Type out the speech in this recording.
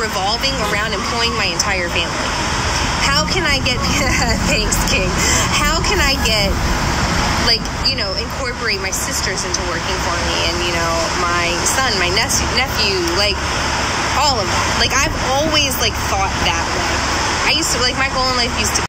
revolving around employing my entire family. How can I get thanks, King? How can I get like you know incorporate my sisters into working for me and you know my son my nephew like all of them. like i've always like thought that way i used to like my goal in life used to